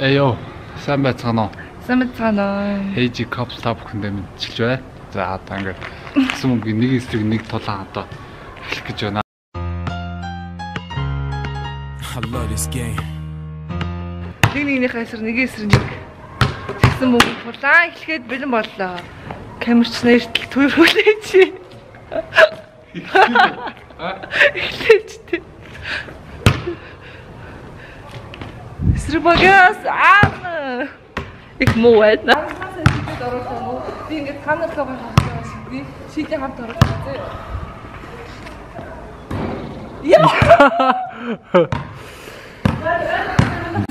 Эё сайн байцгаана уу? Сайн байна. Эйжи коп та бүхэндээ мэдчилж бай. За одоо ингээд гэсэн мөнгө нэг эсрэг нэг тулаан одоо эхлэх гэж байна. I love this game. Нэг нэгнийхээ эсрэг нэг эсрэг нэг тэгсэн мөнгө тулаан эхлэхэд бэлэн боллоо. Камерч нэртэл төрүүлээч. Эхлэж тээ. Эсрэг багаас аа. Их муу байна. Би ингээд камертайгаа хавтаа шиг би шийдээ хамт оруулах зэ.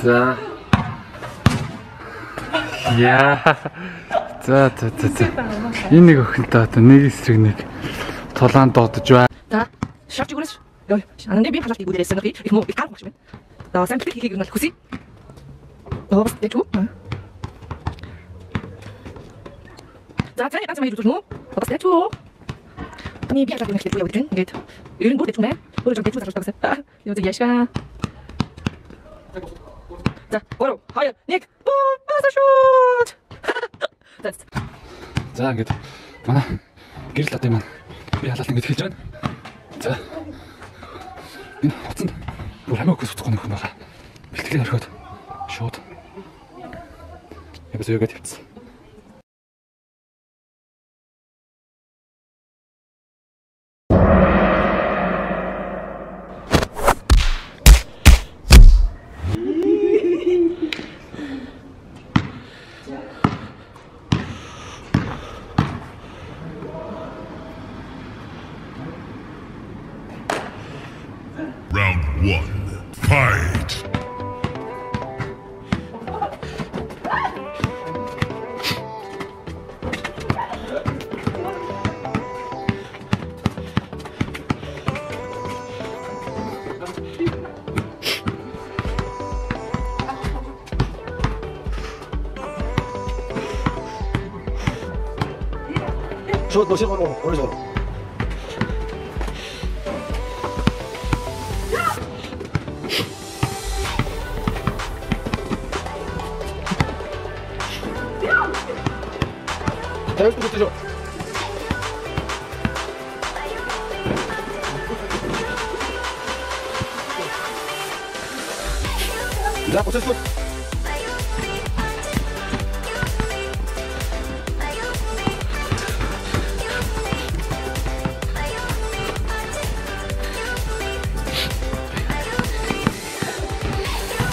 За. Яа. За за за за. Энэ нэг охинтой одоо нэг эсрэг нэг тулаан дуудаж бай. За, шавч гүрэж. Йой, ананде би халаалтыг үдэрсэн нөхи. Их муу их багш байна. За, сан клик хийх гэнэ хүсье. Аа, бас дэчүү. За, цааны ганц маяг зүгнүү. Бас дэчүү. Ани би халаалтыг хийх үедэн ингээд. Ер нь бүр дэчүү мэ. Бүр жоо дэчүү зарж тагсан. Юу зөв яшка. За, гурав, хоёр, нэг. Баса шут. За, ингээд манай гэрэл одоо маань би халаалт ингээд хэлж байна. За. Энэ утсанд бүр хамаагүй суцгах нөхөн байгаа. Бэлтгэл орхиод шууд. 그래서 여기가 됐지 Yeah. 저 노시으로 오른쪽으로 대열도 붙이죠 자, 고쳤어.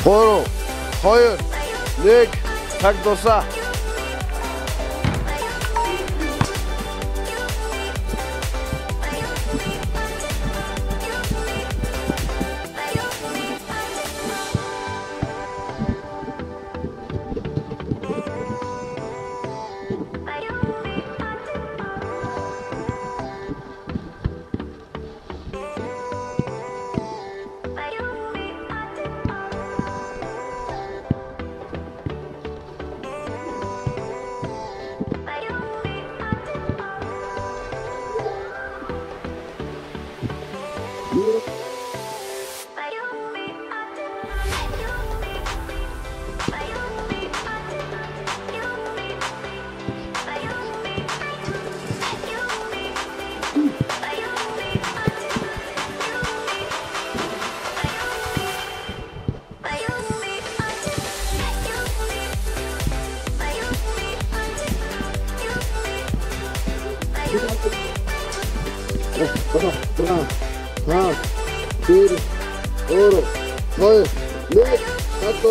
Гурав, хоёр, нэг цаг дуусаа.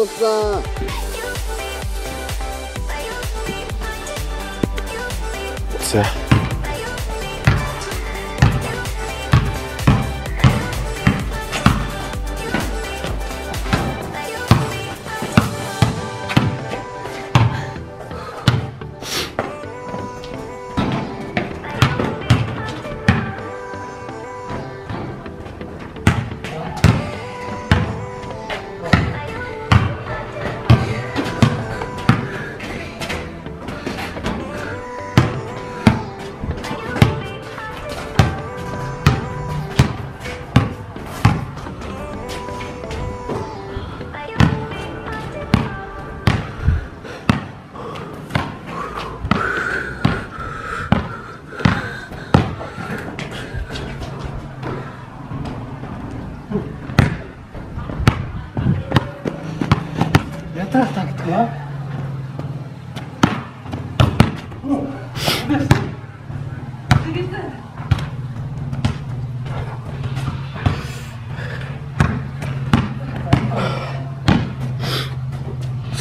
Цаг дуусаа. За.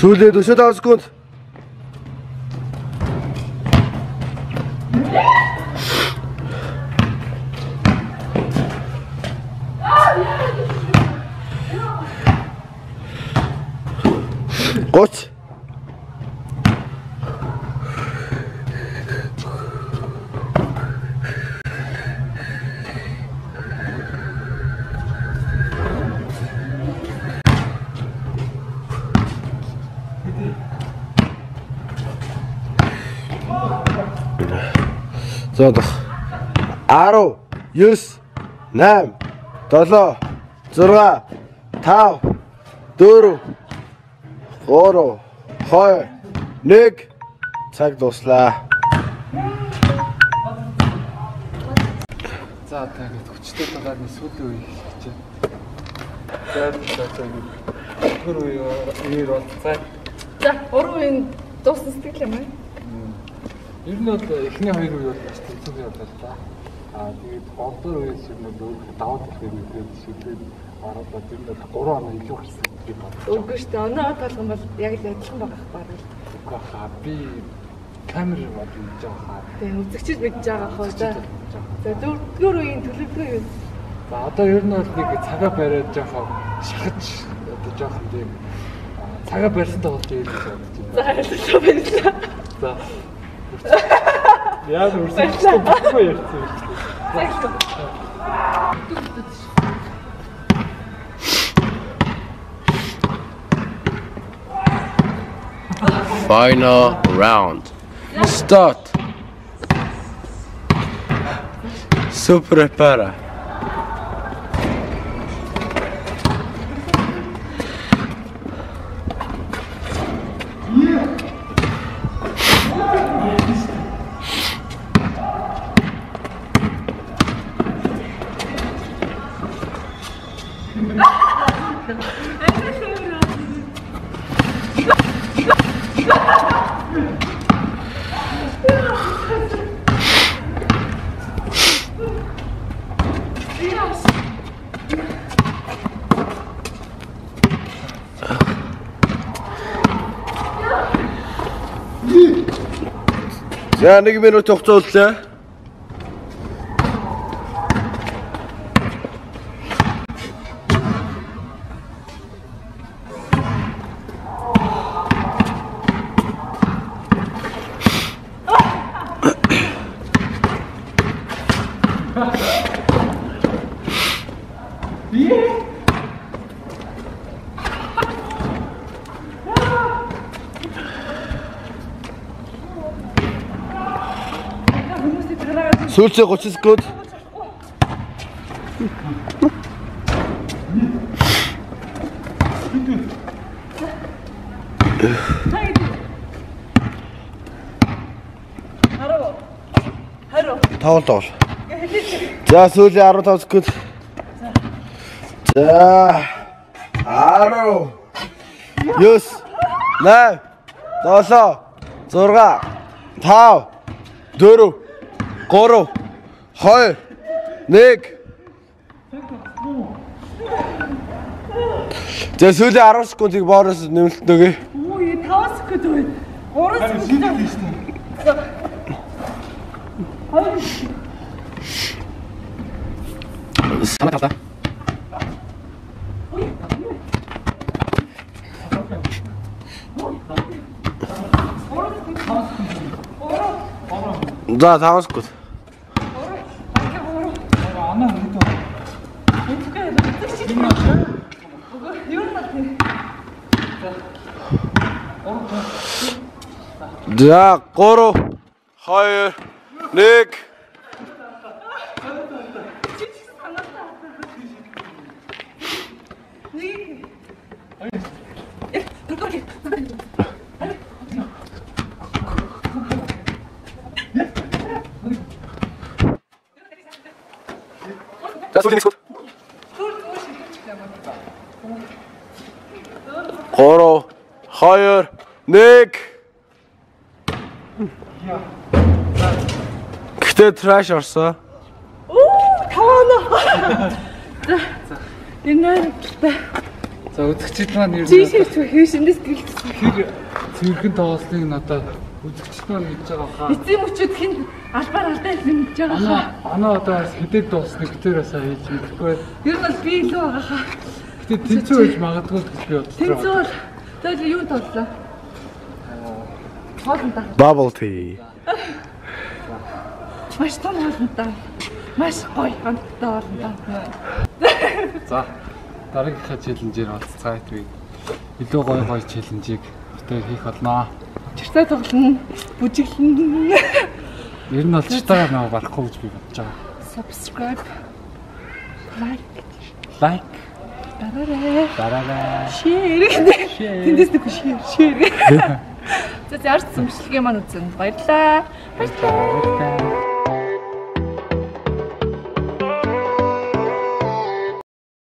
Сюди, до сюди, секунд. Кость. За дах. 10 9 8 7 6 5 4 3 2 1 цаг дуслаа. За та ингэ хүчтэй дугаарны сүүлийн үе гэж байна. За за за ингэ. Тэр үе үеэр бол цай. За, уруу энэ дуусна сэтгэл юм аа. Ер нь бол эхний хоёр үе бол бас тэнцүү явлаа л да. Аа тэгээд голдор үеэс ер нь өөр ирэх юм тэгээд шийдээд ороод тэр нь 3 оноо илүү гарсан гэж бодлоо. Үгүй шүү дээ. Оноо толгон бол яг л адилхан байгаа хэрэг барал. Үгүй хаа би камер мод хийж байгаа. Тэгээ үзэгчд мэдж байгаа хөө за. За дөрөвдүгээр үеийн төлөвлөгөө юу? За одоо ер нь бол нэг цагаа бариад жоохон шахаж одоо жоохон тийм аа, цагаа барьсантай болж ийм гэж бодож байна. За хайрлалаа баярлалаа. За. Ja, Final round. Start. Super para. За 1 минут хугацаа үллээ. Сүүлчээ 30 секунд. Харуу. Харуу. Тоглол тоглол. За сүүлийн 15 секунд. За 10 9 8 7 6 5 4 3 2 1 За сүүлийн 10 секундыг боороос нэмэлт өгье. Оо, 5 секунд байна. 3 секунд. Санаа тавта. За 5 секунд. За 3 2 1 За сүүлийн секунд. 3 2 1 Гэтэ траш орсоо. Энэ За үзэгчид маань ер нь тийшээ хийшэндээс гэлцсэн. хэр цэвэрхэн тоглосныг нь үзэгчид маань мэдж байгаа хаа. Эцэг мөчүүд хин албаар алдаа их мэдж байгаа хаа. ана одоо хэдэд дуусныг битээр асаа хийж мэдэхгүй. Ер нь бол би илүү байгаа хаа. Гэтэ тэнцүү байж магадгүй гэж би байгаа. Тэнцүү бол тэгэл юу тоглоо? Хоолндаа. Bubble tea. Маш том хоолндаа. Маш гоё хамттай хоолндаа. За дараагийнхаа челленжээр олцгаая би. Илүү гоё гоё челленжийг битээр хийх болноо. Чиртэй тоглоно. Бүжиглэн. Ер нь бол читагаа нөө барахгүй гэж би бодож байгаа. Subscribe. Like. Лайк, Дараарай. дараарай. Share. Тэндээс нэг share. Share. За зарц зэмшлэгээ маань үзэн. Баярлаа. Баярлаа.